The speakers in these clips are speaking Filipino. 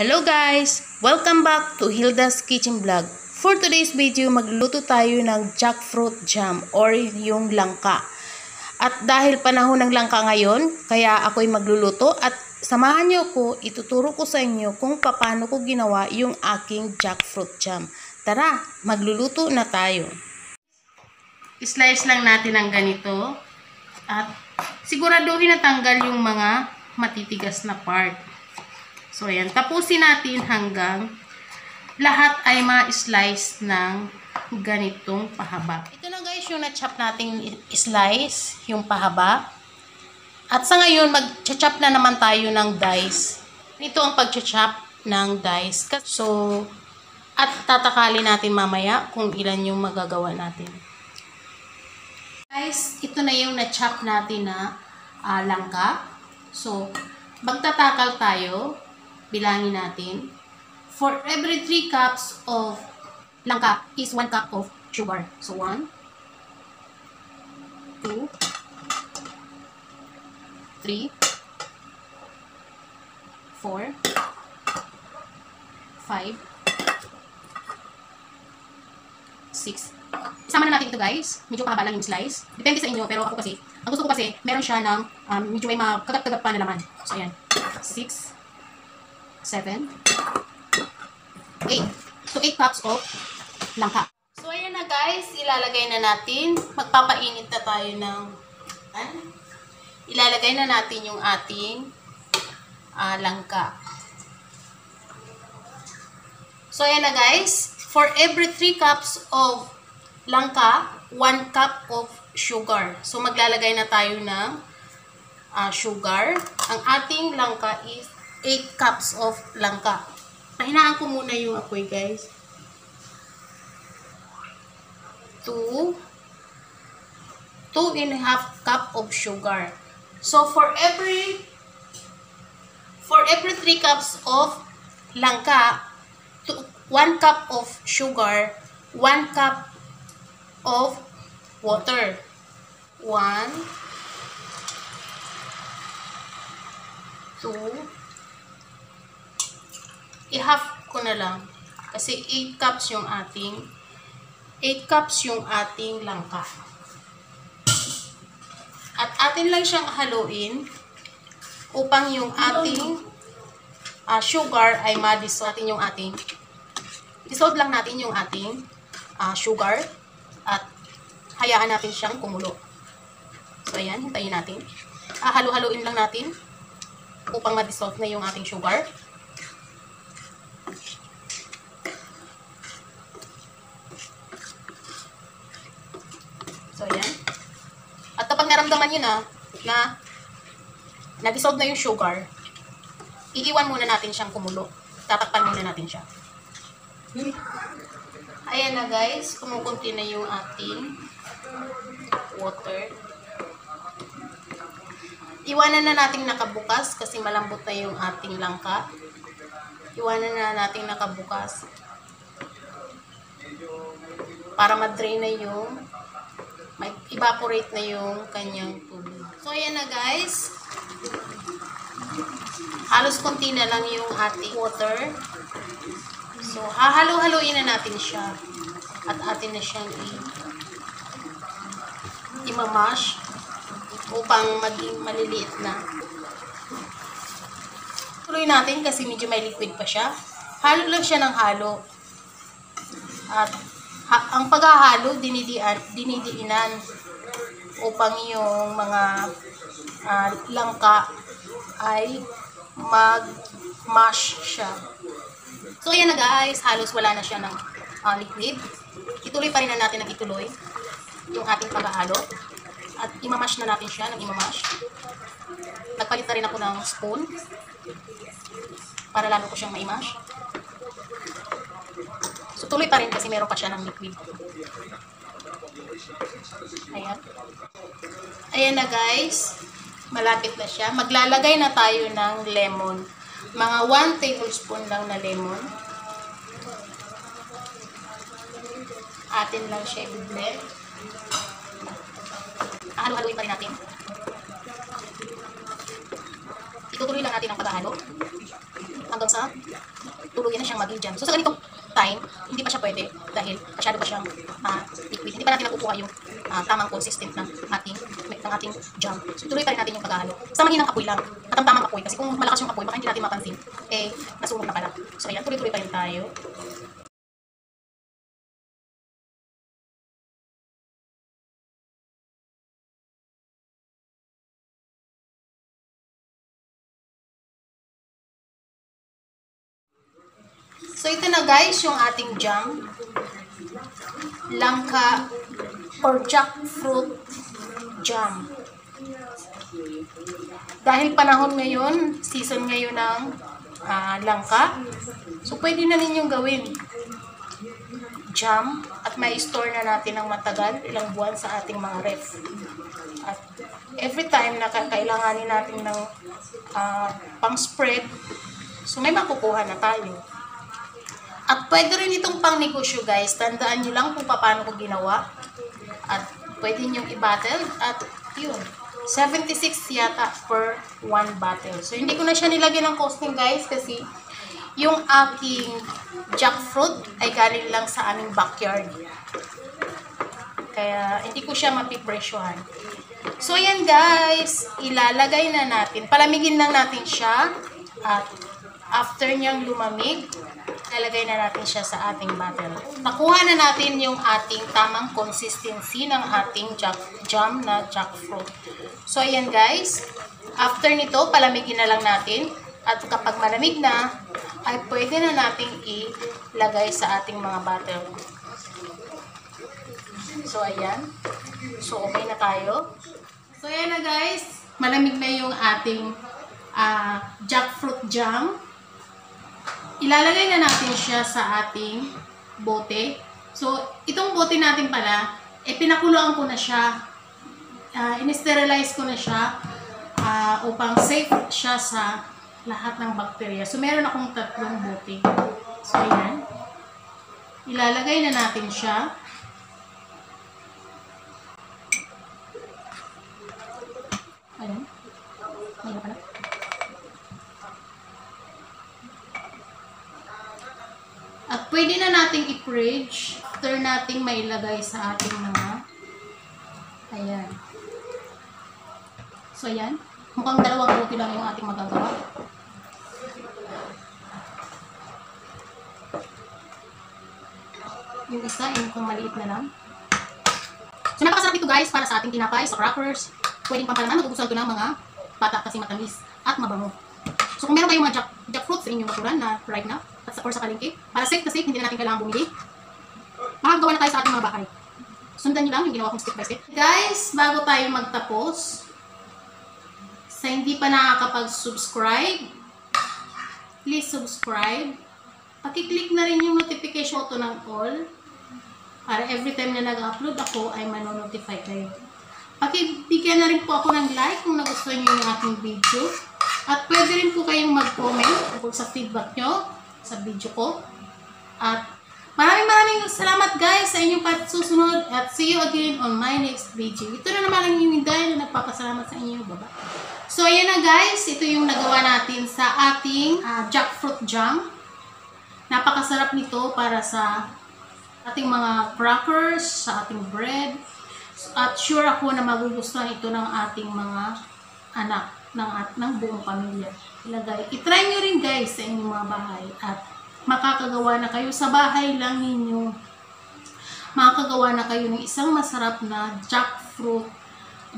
Hello guys! Welcome back to Hilda's Kitchen Vlog. For today's video, magluluto tayo ng jackfruit jam or yung langka. At dahil panahon ng langka ngayon, kaya ako'y magluluto at samahan niyo ko, ituturo ko sa inyo kung paano ko ginawa yung aking jackfruit jam. Tara, magluluto na tayo. Slice lang natin ng ganito at siguraduhin na tanggal yung mga matitigas na part. So, ayan. Tapusin natin hanggang lahat ay ma-slice ng ganitong pahaba. Ito na guys yung na-chop nating slice, yung pahaba. At sa ngayon, mag-chop na naman tayo ng dice. Ito ang pag-chop ng dice. So, at tatakali natin mamaya kung ilan yung magagawa natin. Guys, ito na yung na-chop natin na uh, langka. So, magtatakal tayo bilangin natin. For every 3 cups of langka is 1 cup of sugar. So, 1, 2, 3, 4, 5, 6. Isama na natin ito guys. Medyo pahaba lang yung slice. Depende sa inyo, pero ako kasi, ang gusto ko kasi, meron siya ng um, medyo may mga kagat-kagat pa na laman. So, ayan. 6, 7, 8. So, 8 cups of langka. So, ayan na guys. Ilalagay na natin. Magpapainit na tayo ng ano? Ilalagay na natin yung ating uh, langka. So, ayan na guys. For every 3 cups of langka, 1 cup of sugar. So, maglalagay na tayo ng uh, sugar. Ang ating langka is 8 cups of langka. Pahinaan ko muna yung apoy, guys. 2 2 and a half cup of sugar. So, for every for every 3 cups of langka, 1 cup of sugar, 1 cup of water. 1 2 i-half ko na lang. Kasi 8 cups yung ating 8 cups yung ating langka. At atin lang siyang haluin upang yung ating uh, sugar ay ma-dissolve natin yung ating dissolve lang natin yung ating uh, sugar at hayaan natin siyang kumulo. So, ayan, hintayin natin. Uh, halu-haluin lang natin upang ma-dissolve na yung ating sugar. So, ayan. At naramdaman nyo na, na nag-dissolve na yung sugar, iiwan muna natin siyang kumulo. Tatakpan muna natin siya. Ayan na guys, kumukunti na yung ating water. Iwanan na natin nakabukas kasi malambot na yung ating langka. Iwanan na natin nakabukas para ma-drain na yung may evaporate na yung kanyang tubig. So, ayan na guys. Halos konti na lang yung ating water. So, hahalo-haloin na natin siya. At atin na siyang i-mamash upang maging maliliit na. Tuloy natin kasi medyo may liquid pa siya. Halo lang siya ng halo. At ang paghahalo dinidian, dinidiinan upang yung mga uh, langka ay mag-mash siya. So, ayan na guys. Halos wala na siya ng uh, liquid. Ituloy pa rin na natin ang ituloy yung ating paghahalo. At imamash na natin siya ng imamash. Nagpalit na rin ako ng spoon para lalo ko siyang maimash. So, tuloy pa rin kasi meron pa siya ng liquid. Ayan. Ayan na guys. Malapit na siya. Maglalagay na tayo ng lemon. Mga 1 tablespoon lang na lemon. Atin lang siya i-blend. Halo-haloin pa rin natin. Itutuloy lang natin ang paghahalo. hanggang sa tuluyan na siyang maging jam. So sa ganitong time, hindi pa siya pwede dahil masyado pa siyang ah, liquid. Hindi pa natin nakukuha yung ah, tamang consistent ng ating ng ating jam. So tuloy pa rin natin yung paghahalo. Sa mahinang apoy lang. At ang tamang apoy kasi kung malakas yung apoy, baka hindi natin mapansin. Eh, nasunog na pala. So ayan, tuloy-tuloy pa rin tayo. So ito na guys, yung ating jam. Langka or jackfruit jam. Dahil panahon ngayon, season ngayon ng ah, langka, so pwede na ninyong gawin jam at may store na natin ng matagal, ilang buwan sa ating mga ref. At every time na kakailanganin natin ng ah, pang spread, so may makukuha na tayo. At pwede rin itong pang negosyo guys. Tandaan nyo lang kung paano ko ginawa. At pwede nyo i-battle. At yun. 76 yata per one bottle. So hindi ko na siya nilagyan ng costing guys kasi yung aking jackfruit ay galing lang sa aming backyard. Kaya hindi ko siya mapipresyohan. So yan guys, ilalagay na natin. Palamigin lang natin siya at after niyang lumamig, lalagay na natin siya sa ating bottle. Nakuha na natin yung ating tamang consistency ng ating jack, jam na jackfruit. So, ayan guys. After nito, palamigin na lang natin. At kapag malamig na, ay pwede na nating ilagay sa ating mga bottle. So, ayan. So, okay na tayo. So, ayan na guys. Malamig na yung ating ah, jackfruit jam ilalagay na natin siya sa ating bote. So, itong bote natin pala, eh, pinakuluan ko na siya. Uh, in-sterilize ko na siya ah, upang safe siya sa lahat ng bakterya. So, meron akong tatlong bote. So, ayan. Ilalagay na natin siya. Ayan. Ayan pala. At pwede na nating i-fridge after nating mailagay sa ating mga ayan. So, ayan. Mukhang dalawang buti lang yung ating magagawa. Yung isa, yung mukhang maliit na lang. So, napakasarap ito guys para sa ating tinapay, sa crackers. Pwedeng pampalaman, magugustuhan ito ng mga bata kasi matamis at mabango. So, kung meron kayong mga jack, jackfruit sa inyong bakuran na right now, at sa, or sa palengke, para safe na safe, hindi na natin kailangan bumili, makagawa na tayo sa ating mga bahay. Sundan nyo lang yung ginawa kong step by step. Guys, bago tayo magtapos, sa hindi pa nakakapag-subscribe, please subscribe. Pakiclick na rin yung notification to ng all para every time na nag-upload ako ay manonotify kayo. Pakibigyan na rin po ako ng like kung nagustuhan nyo yung aking video. At pwede rin po kayong mag-comment tungkol sa feedback nyo sa video ko. At maraming maraming salamat guys sa inyong pagsusunod at see you again on my next video. Ito na naman ang inyong dahil na nagpapasalamat sa inyo. Baba. So ayan na guys, ito yung nagawa natin sa ating ah, jackfruit jam. Napakasarap nito para sa ating mga crackers, sa ating bread. At sure ako na magugustuhan ito ng ating mga anak ng, at, ng buong pamilya. Ilagay. I-try nyo rin guys sa inyong mga bahay at makakagawa na kayo sa bahay lang ninyo. Makakagawa na kayo ng isang masarap na jackfruit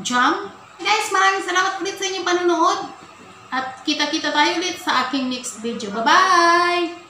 jam. Guys, maraming salamat ulit sa inyong panonood. At kita-kita tayo ulit sa aking next video. Bye-bye!